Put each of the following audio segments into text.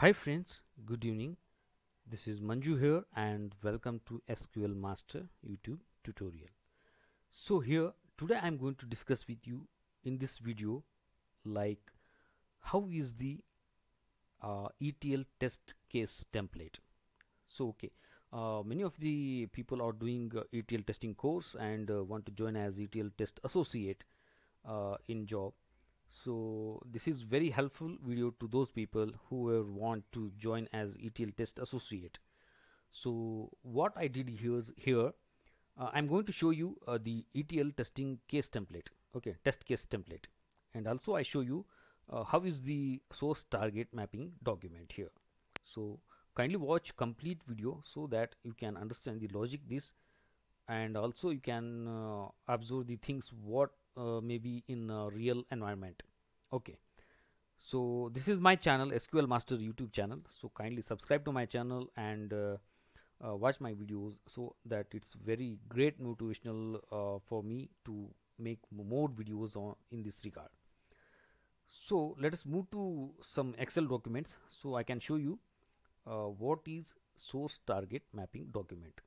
Hi friends, good evening. This is Manju here and welcome to SQL Master YouTube tutorial. So here today I'm going to discuss with you in this video like how is the uh, ETL test case template. So okay, uh, many of the people are doing uh, ETL testing course and uh, want to join as ETL test associate uh, in job so this is very helpful video to those people who want to join as ETL test associate. So what I did here is here uh, I'm going to show you uh, the ETL testing case template. Okay test case template. And also I show you uh, how is the source target mapping document here. So kindly watch complete video so that you can understand the logic this. And also you can uh, observe the things what uh, maybe in a real environment. Okay. So this is my channel sql master youtube channel. So kindly subscribe to my channel and uh, uh, watch my videos so that it's very great motivational uh, for me to make more videos on in this regard. So let us move to some excel documents so i can show you uh, what is source target mapping document.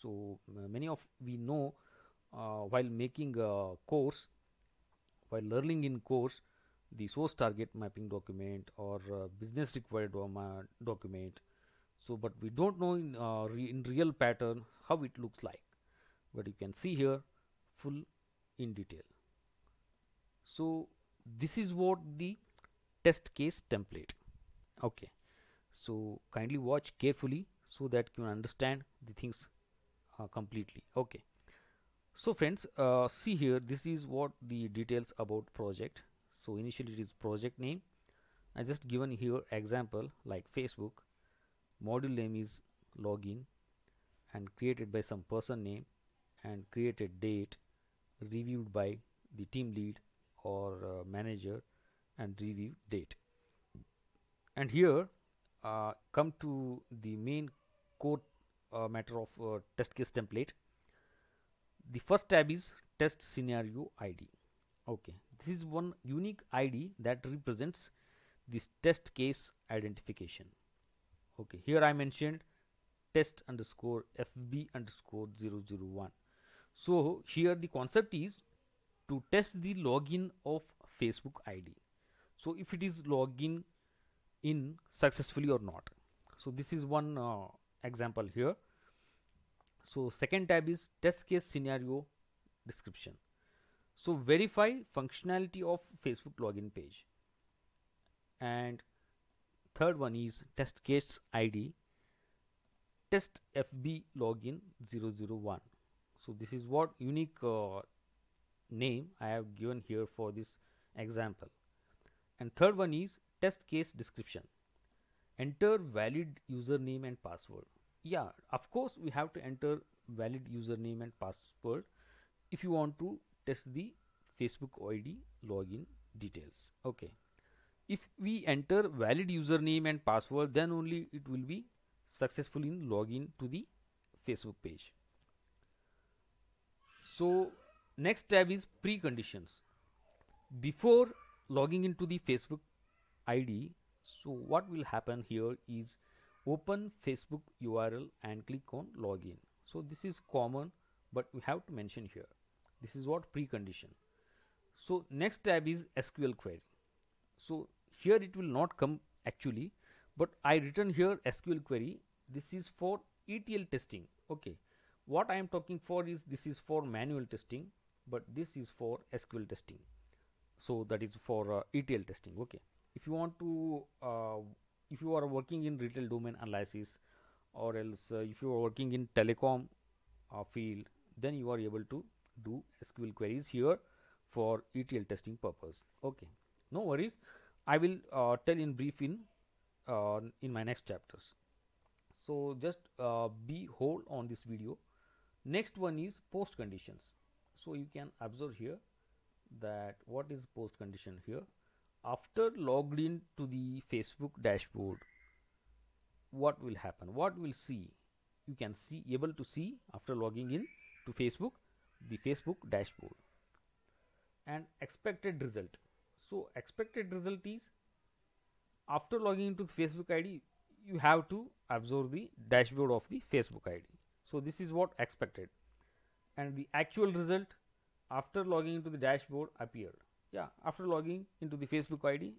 So many of we know while making a course while learning in course the source target mapping document or uh, business required document. So but we don't know in, uh, re in real pattern how it looks like. But you can see here full in detail. So this is what the test case template. Okay. So kindly watch carefully so that you understand the things uh, completely. Okay so friends uh, see here this is what the details about project. So initially it is project name. I just given here example like Facebook. Module name is login and created by some person name and created date reviewed by the team lead or uh, manager and review date. And here uh, come to the main code uh, matter of uh, test case template the first tab is test scenario id okay this is one unique id that represents this test case identification. Okay here i mentioned test underscore fb underscore 001 so here the concept is to test the login of facebook id so if it is login in successfully or not. So this is one uh, example here so second tab is test case scenario description. So verify functionality of facebook login page. And third one is test case id test fb login 001 so this is what unique uh, name i have given here for this example. And third one is test case description. Enter valid username and password yeah of course we have to enter valid username and password if you want to test the facebook id login details. Okay. If we enter valid username and password then only it will be successful in login to the facebook page. So next tab is preconditions. Before logging into the facebook id so what will happen here is open facebook url and click on login. So this is common but we have to mention here. This is what precondition. So next tab is sql query. So here it will not come actually but i written here sql query. This is for etl testing. Okay. What i am talking for is this is for manual testing but this is for sql testing. So that is for uh, etl testing. Okay. If you want to uh, if you are working in retail domain analysis or else uh, if you are working in telecom uh, field then you are able to do SQL queries here for ETL testing purpose. Okay no worries. I will uh, tell in brief in uh, in my next chapters. So just uh, be hold on this video. Next one is post conditions. So you can observe here that what is post condition here after logged in to the Facebook dashboard what will happen? What will see? You can see able to see after logging in to Facebook the Facebook dashboard. And expected result. So expected result is after logging into the facebook id you have to observe the dashboard of the facebook id so this is what expected. And the actual result after logging into the dashboard appeared yeah after logging into the facebook id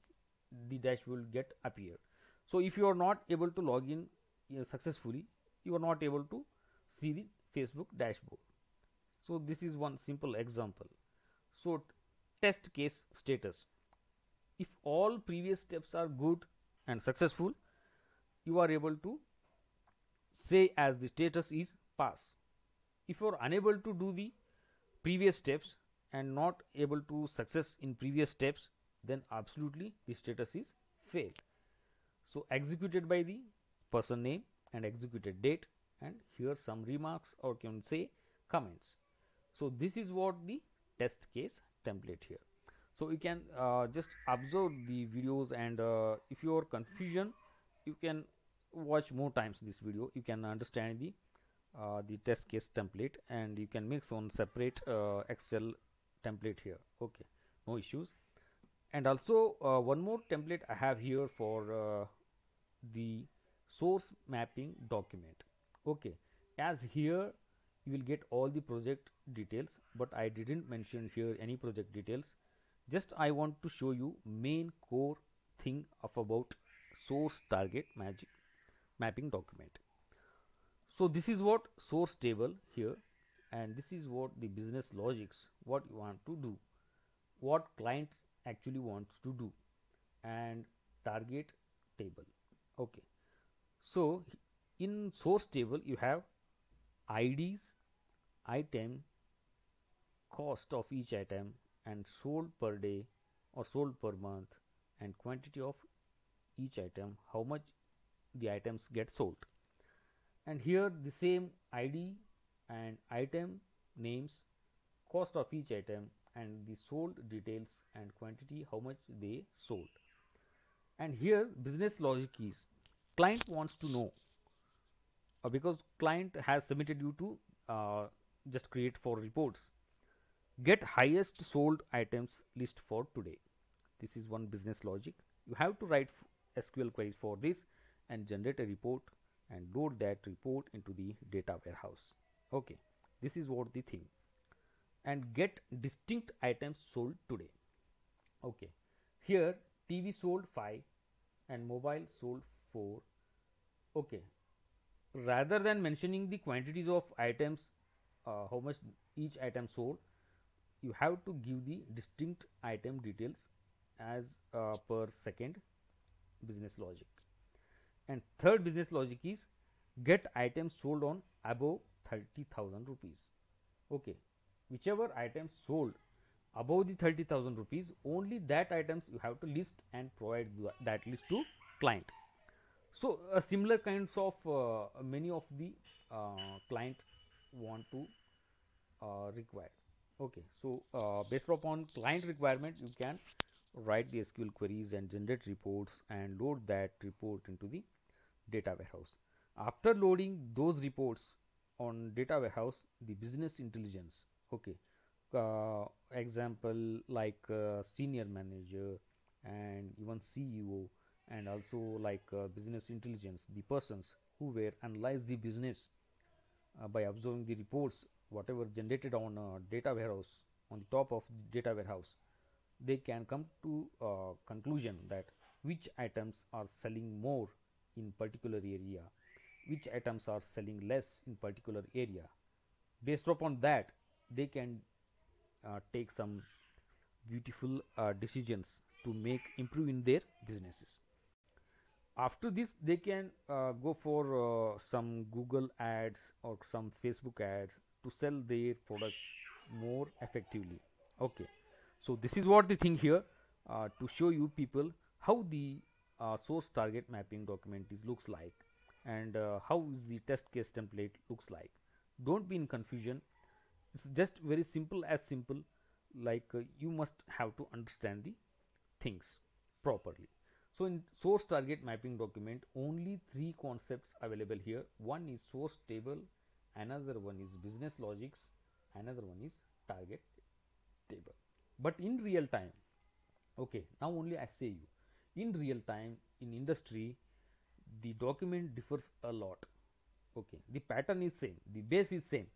the dash will get appeared. So if you are not able to log in uh, successfully you are not able to see the facebook dashboard. So this is one simple example. So test case status. If all previous steps are good and successful you are able to say as the status is pass. If you are unable to do the previous steps and not able to success in previous steps then absolutely the status is failed. So executed by the person name and executed date and here some remarks or can say comments. So this is what the test case template here. So you can uh, just observe the videos and uh, if you are confusion you can watch more times this video. You can understand the uh, the test case template and you can mix on separate uh, excel template here. Okay no issues. And also uh, one more template i have here for uh, the source mapping document. Okay as here you will get all the project details but i didn't mention here any project details. Just i want to show you main core thing of about source target magic mapping document. So this is what source table here and this is what the business logics what you want to do what client actually wants to do and target table. Okay. So in source table you have ids item cost of each item and sold per day or sold per month and quantity of each item how much the items get sold. And here the same id and item names cost of each item and the sold details and quantity how much they sold. And here business logic is client wants to know uh, because client has submitted you to uh, just create four reports. Get highest sold items list for today. This is one business logic. You have to write sql queries for this and generate a report and load that report into the data warehouse okay this is what the thing. And get distinct items sold today. Okay here tv sold 5 and mobile sold 4 okay rather than mentioning the quantities of items uh, how much each item sold you have to give the distinct item details as uh, per second business logic. And third business logic is get items sold on above 30000 rupees. Okay. Whichever items sold above the 30000 rupees only that items you have to list and provide that list to client. So a similar kinds of uh, many of the uh, client want to uh, require. Okay. So uh, based upon client requirement you can write the sql queries and generate reports and load that report into the data warehouse. After loading those reports on data warehouse the business intelligence okay. Uh, example like uh, senior manager and even ceo and also like uh, business intelligence the persons who were analyze the business uh, by observing the reports whatever generated on uh, data warehouse on the top of the data warehouse they can come to uh, conclusion that which items are selling more in particular area which items are selling less in particular area. Based upon that they can uh, take some beautiful uh, decisions to make improve in their businesses. After this they can uh, go for uh, some google ads or some facebook ads to sell their products more effectively. Okay. So this is what the thing here uh, to show you people how the uh, source target mapping document is looks like and uh, how is the test case template looks like. Don't be in confusion. It's just very simple as simple. Like uh, you must have to understand the things properly. So in source target mapping document only three concepts available here. One is source table another one is business logics another one is target table. But in real time okay now only i say you. In real time in industry the document differs a lot. Okay the pattern is same the base is same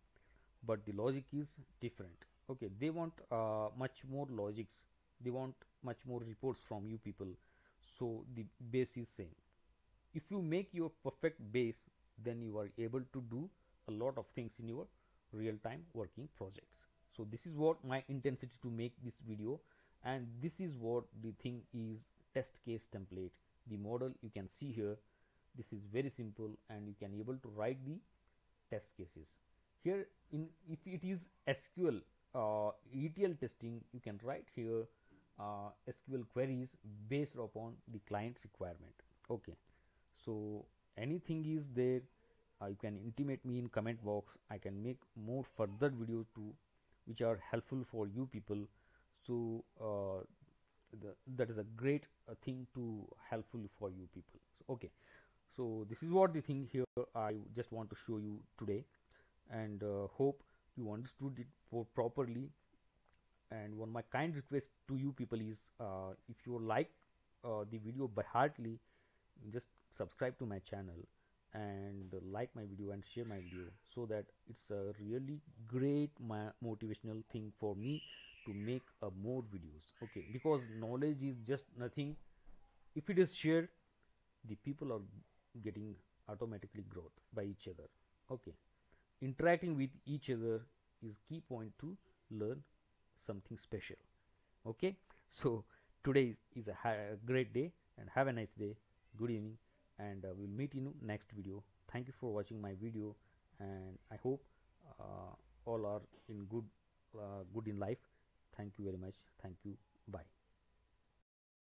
but the logic is different. Okay they want uh, much more logics. They want much more reports from you people. So the base is same. If you make your perfect base then you are able to do a lot of things in your real time working projects. So this is what my intensity to make this video and this is what the thing is test case template. The model you can see here this is very simple and you can able to write the test cases. Here in if it is sql uh, etl testing you can write here uh, sql queries based upon the client requirement. Okay. So anything is there uh, you can intimate me in comment box. I can make more further videos too which are helpful for you people. So uh, the, that is a great uh, thing to helpful for you people. So, okay so this is what the thing here i just want to show you today and uh, hope you understood it properly. And one my kind request to you people is uh, if you like uh, the video by heartily just subscribe to my channel and like my video and share my video so that it's a really great motivational thing for me to make uh, more videos. Okay because knowledge is just nothing. If it is shared the people are getting automatically growth by each other. Okay. Interacting with each other is key point to learn something special. Okay. So today is a, a great day and have a nice day. Good evening and uh, we'll meet in next video. Thank you for watching my video and i hope uh, all are in good uh, good in life. Thank you very much. Thank you. Bye